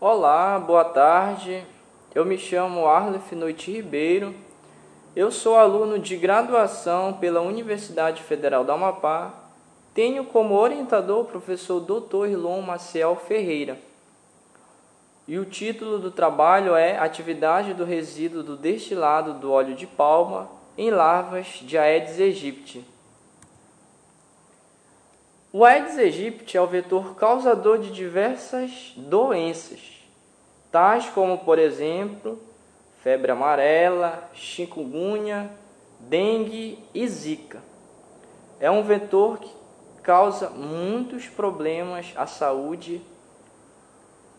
Olá, boa tarde. Eu me chamo Arlef Noite Ribeiro. Eu sou aluno de graduação pela Universidade Federal do Amapá. Tenho como orientador o professor Dr. Ilon Maciel Ferreira. E o título do trabalho é Atividade do resíduo do destilado do óleo de palma em larvas de Aedes aegypti. O Aedes aegypti é o vetor causador de diversas doenças, tais como, por exemplo, febre amarela, chikungunya, dengue e zika. É um vetor que causa muitos problemas à saúde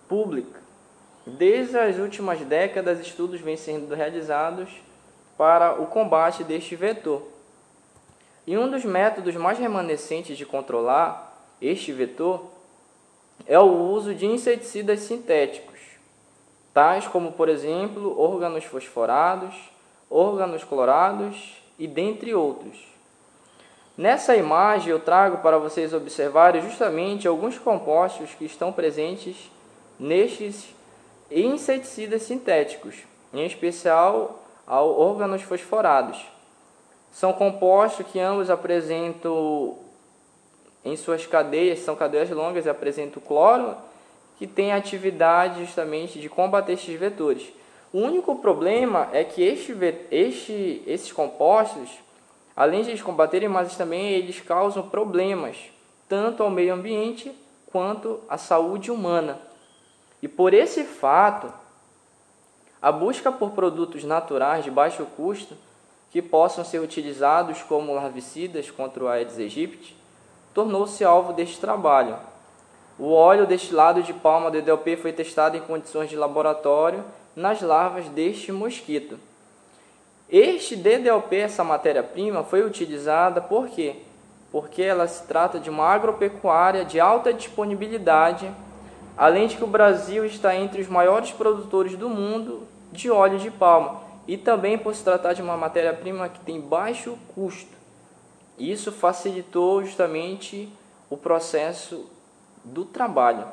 pública. Desde as últimas décadas, estudos vêm sendo realizados para o combate deste vetor. E um dos métodos mais remanescentes de controlar este vetor é o uso de inseticidas sintéticos, tais como, por exemplo, órgãos fosforados, órgãos clorados e dentre outros. Nessa imagem eu trago para vocês observarem justamente alguns compostos que estão presentes nestes inseticidas sintéticos, em especial ao órgãos fosforados. São compostos que ambos apresentam em suas cadeias, são cadeias longas e apresentam cloro, que tem atividade justamente de combater estes vetores. O único problema é que este, este, esses compostos, além de eles combaterem, mas também eles causam problemas tanto ao meio ambiente quanto à saúde humana. E por esse fato, a busca por produtos naturais de baixo custo que possam ser utilizados como larvicidas contra o Aedes aegypti, tornou-se alvo deste trabalho. O óleo destilado de palma DDLP foi testado em condições de laboratório nas larvas deste mosquito. Este DDLP, essa matéria-prima, foi utilizada por quê? Porque ela se trata de uma agropecuária de alta disponibilidade, além de que o Brasil está entre os maiores produtores do mundo de óleo de palma e também por se tratar de uma matéria-prima que tem baixo custo. Isso facilitou justamente o processo do trabalho.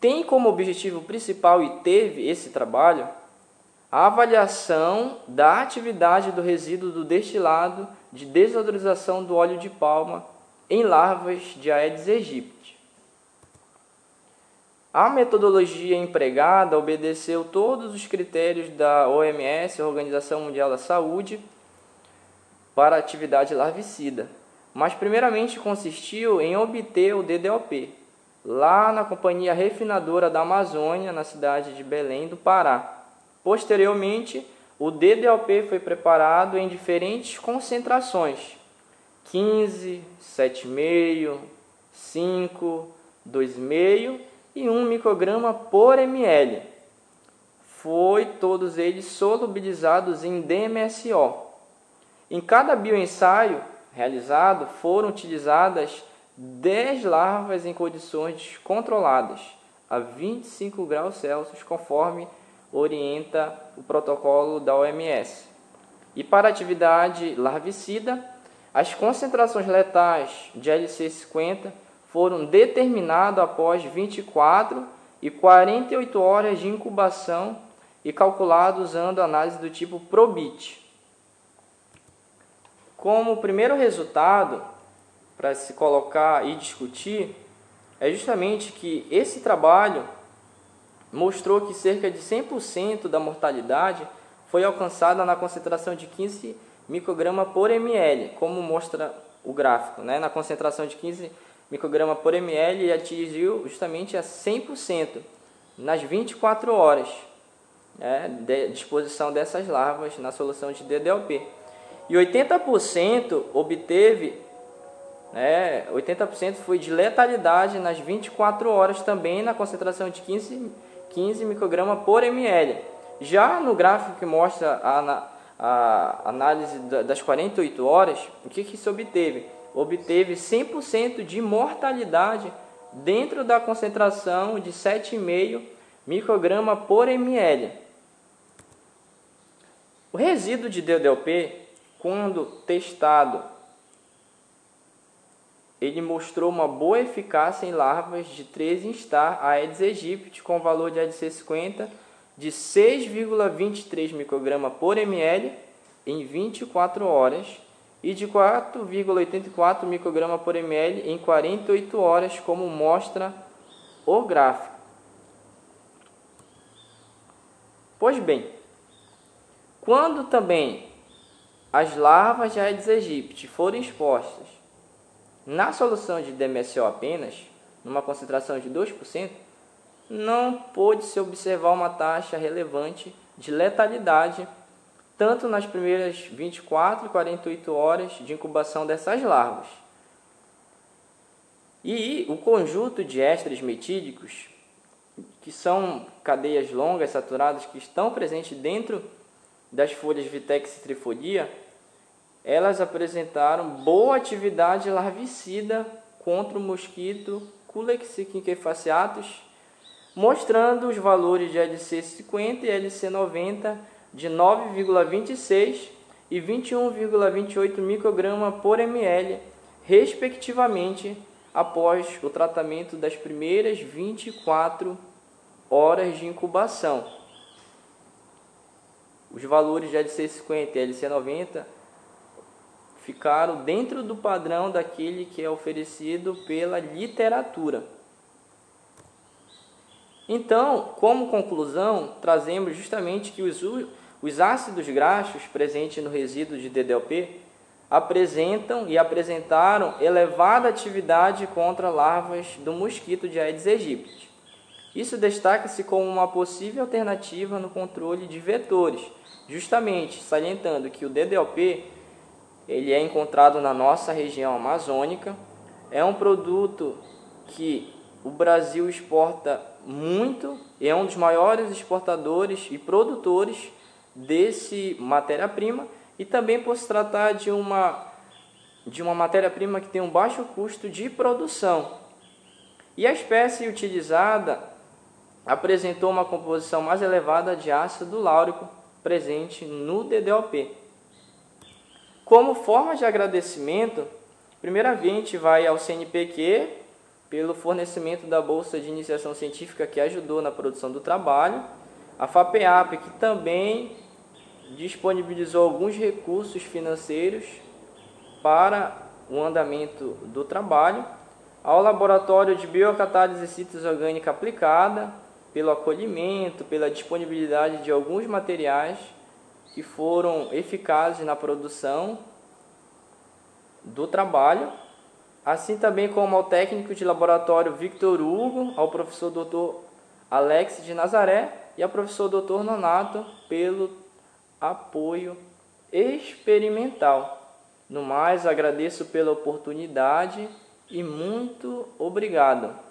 Tem como objetivo principal e teve esse trabalho a avaliação da atividade do resíduo do destilado de desodorização do óleo de palma em larvas de Aedes aegypti. A metodologia empregada obedeceu todos os critérios da OMS, Organização Mundial da Saúde, para atividade larvicida, mas primeiramente consistiu em obter o DDOP, lá na Companhia Refinadora da Amazônia, na cidade de Belém do Pará. Posteriormente, o DDOP foi preparado em diferentes concentrações: 15, 7,5, 5, 2,5 e 1 micrograma por ml. Foi todos eles solubilizados em DMSO. Em cada bioensaio realizado foram utilizadas 10 larvas em condições controladas a 25 graus Celsius, conforme orienta o protocolo da OMS. E para atividade larvicida, as concentrações letais de LC50 foram determinados após 24 e 48 horas de incubação e calculados usando análise do tipo PROBIT. Como primeiro resultado para se colocar e discutir é justamente que esse trabalho mostrou que cerca de 100% da mortalidade foi alcançada na concentração de 15 micrograma por ml, como mostra o gráfico, né? na concentração de 15 micrograma por ml e atingiu justamente a 100% nas 24 horas né, de disposição dessas larvas na solução de DDLP. E 80% obteve, né, 80% foi de letalidade nas 24 horas também na concentração de 15, 15 micrograma por ml. Já no gráfico que mostra a, a análise das 48 horas, o que, que se obteve? Obteve 100% de mortalidade dentro da concentração de 7,5 micrograma por ml. O resíduo de DDLP, quando testado ele mostrou uma boa eficácia em larvas de 3 instar Aedes aegypti com valor de ADC50 de 6,23 micrograma por ml em 24 horas e de 4,84 micrograma por ml em 48 horas, como mostra o gráfico. Pois bem, quando também as larvas de Aedes aegypti forem expostas na solução de DMSO apenas, numa concentração de 2%, não pôde-se observar uma taxa relevante de letalidade tanto nas primeiras 24 e 48 horas de incubação dessas larvas. E o conjunto de ésteres metídicos, que são cadeias longas saturadas que estão presentes dentro das folhas Vitex trifodia, elas apresentaram boa atividade larvicida contra o mosquito Culex mostrando os valores de LC50 e LC90 de 9,26 e 21,28 micrograma por ml, respectivamente, após o tratamento das primeiras 24 horas de incubação. Os valores de LC50 e LC90 ficaram dentro do padrão daquele que é oferecido pela literatura. Então, como conclusão, trazemos justamente que os, os ácidos graxos presentes no resíduo de DDLP apresentam e apresentaram elevada atividade contra larvas do mosquito de Aedes aegypti. Isso destaca-se como uma possível alternativa no controle de vetores, justamente salientando que o DDLP ele é encontrado na nossa região amazônica, é um produto que o Brasil exporta muito, é um dos maiores exportadores e produtores desse matéria-prima e também por se tratar de uma de uma matéria-prima que tem um baixo custo de produção. E a espécie utilizada apresentou uma composição mais elevada de ácido láurico presente no DDOP. Como forma de agradecimento, primeiramente vai ao CNPq pelo fornecimento da bolsa de iniciação científica que ajudou na produção do trabalho, a FAPEAP que também disponibilizou alguns recursos financeiros para o andamento do trabalho, ao Laboratório de Biocatálise Síntese Orgânica Aplicada, pelo acolhimento, pela disponibilidade de alguns materiais que foram eficazes na produção do trabalho, assim também como ao técnico de laboratório Victor Hugo, ao professor Dr. Alex de Nazaré e ao professor Dr. Nonato pelo apoio experimental. No mais, agradeço pela oportunidade e muito obrigado.